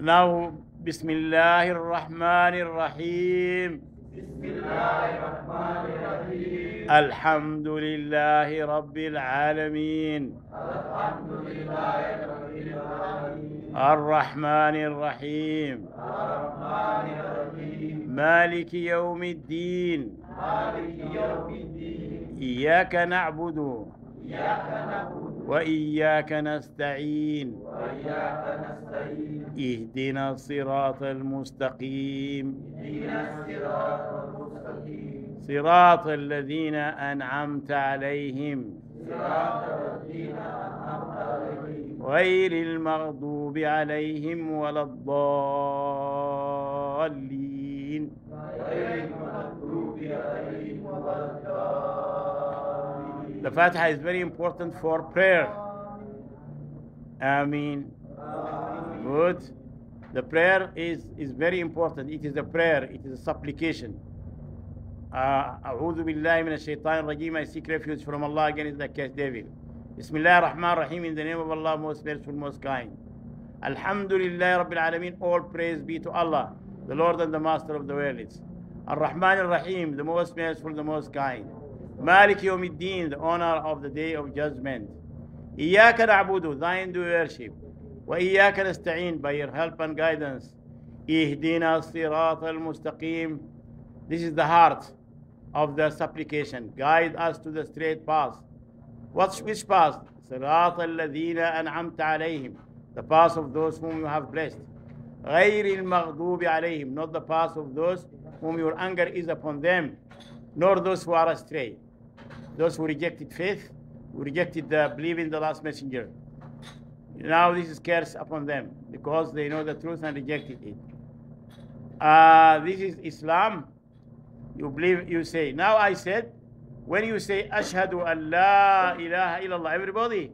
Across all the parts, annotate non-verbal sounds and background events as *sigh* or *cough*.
نو بسم الله الرحمن الرحيم. بسم الله الرحمن الرحيم. الحمد لله رب العالمين. الحمد لله رب العالمين. الرحمن الرحيم. الرحمن الرحيم. مالك يوم الدين. مالك يوم الدين. إياك نعبد. وإياك نستعين. وإياك نستعين اهدنا الصراط المستقيم. اهدنا الصراط المستقيم صراط الذين أنعمت عليهم. صراط الذين أنعمت عليهم غير المغضوب عليهم ولا الضالين غير المغضوب عليهم ولا الضالين. The Fatiha is very important for prayer. Ameen. Good. The prayer is, is very important. It is a prayer, it is a supplication. Uh, أعوذ بالله من الشيطان الرجيم I seek refuge from Allah against the cast devil بسم الله الرحمن الرحيم in the name of Allah most merciful most kind Alhamdulillah Rabbil Alameen all praise be to Allah the Lord and the Master of the worlds Ar-Rahman Ar-Rahim the most merciful the most kind Malik Yawmiddin the honor of the day of judgment إياك نعبد thine do worship وإياك نستعين by your help and guidance اهدنا الصراط المستقيم This is the heart of the supplication. Guide us to the straight path. What's which path? صراط الذين أنعمت عليهم. The path of those whom you have blessed. غير المغضوب عليهم. Not the path of those whom your anger is upon them, nor those who are astray. Those who rejected faith, who rejected the belief in the last messenger. Now this is curse upon them because they know the truth and rejected it. Uh, this is Islam. You believe, you say. Now I said, when you say Ashhadu an la ilaha illallah, everybody,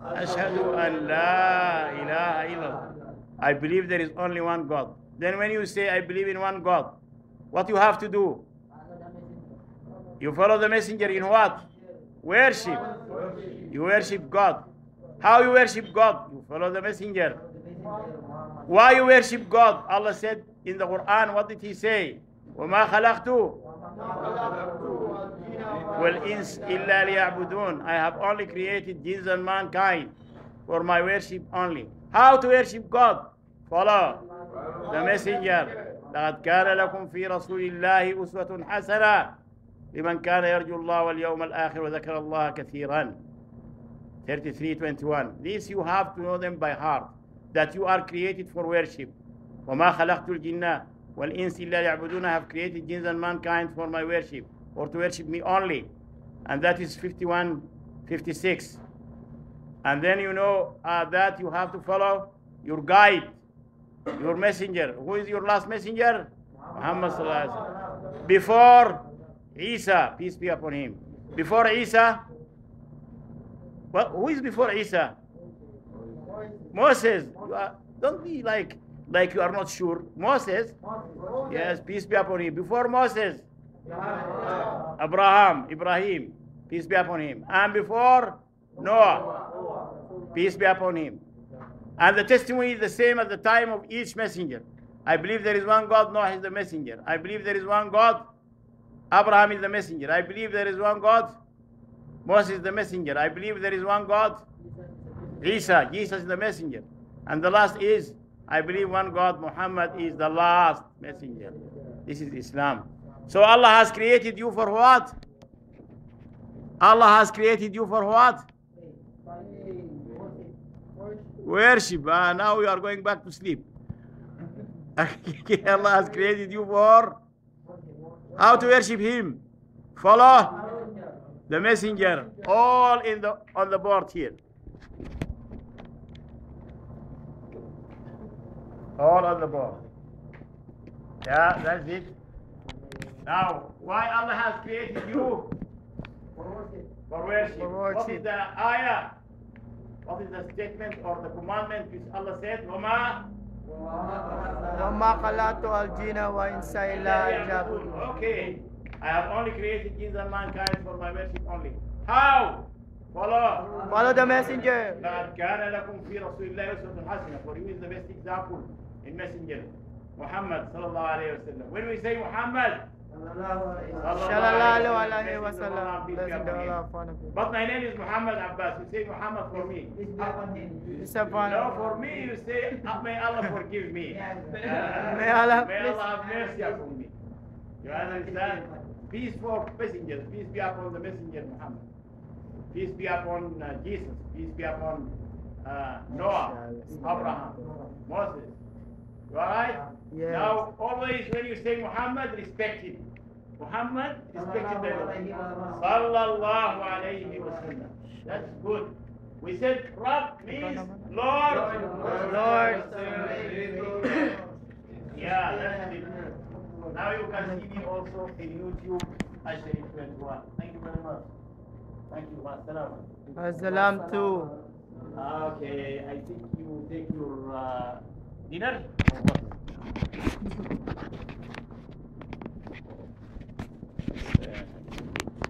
Ashhadu an la ilaha illallah. I believe there is only one God. Then when you say I believe in one God, what you have to do? You follow the messenger in what? Worship. You worship God. How you worship God? You follow the messenger. Why you worship God? Allah said in the Quran, what did He say? وما خلقت والإنس إلا ليعبدون I have only created jinns and mankind for my worship only. How to worship God? Follow the messenger. لقد كان لكم في رسول الله أسوة حسنة لمن كان يرجو الله واليوم الآخر وذكر الله كثيرا 33:21 This you have to know them by heart that you are created for worship وما خلقت الجن والإنس إلا ليعبدون I have created jinns and mankind for my worship or to worship me only and that is 51 56 and then you know uh, that you have to follow your guide your messenger who is your last messenger Muhammad sallallahu alaihi wasallam before Isa peace be upon him. Before Isa well, who is before Isa? Moses. Are, don't be like like you are not sure. Moses. Yes peace be upon him. Before Moses. Abraham Ibrahim peace be upon him. And before Noah peace be upon him. And the testimony is the same at the time of each messenger. I believe there is one God, Noah is the messenger. I believe there is one God, Abraham is the messenger. I believe there is one God, Moses is the messenger. I believe there is one God, Isa, Jesus is the messenger. And the last is, I believe one God, Muhammad is the last messenger. This is Islam. So Allah has created you for what? Allah has created you for what? Worship. Ah, now we are going back to sleep. *laughs* Allah has created you for how to worship Him. Follow the messenger. All in the on the board here. All on the board. Yeah, that's it. Now, why Allah has created you? For worship. For worship. What is worship. the ayah? What is the statement or the commandment which Allah said? وَمَا Okay, I have only created jinn and mankind for my worship only. How? Follow. Follow the messenger. for you is the best example in messenger Muhammad صلى الله عليه وسلم. When we say Muhammad, Shallallahu alayhi wa sallam. Blessing the. Allah upon him. But my name is Muhammad Abbas. You say Muhammad for me. Peace upon No, for me you say, "Ah, may Allah forgive me. *laughs* Uh, May Allah may Allah have mercy upon me. You understand? Peace for messengers. Peace be upon the messenger Muhammad. Peace be upon uh, Jesus. Peace be upon uh, Noah, Abraham, Moses. You alright? Yes. Now, always when you say Muhammad, respect him. Muhammad, respect him. Sallallahu alayhi wa sallam. That's good. We said Rab means Lord. Lord. *coughs* Yeah, that's it. Now you can see me also in YouTube, Asharif 21. Thank you very much. Thank you. Wassalam. Assalam too. Okay, I think you take your uh, dinner Yeah.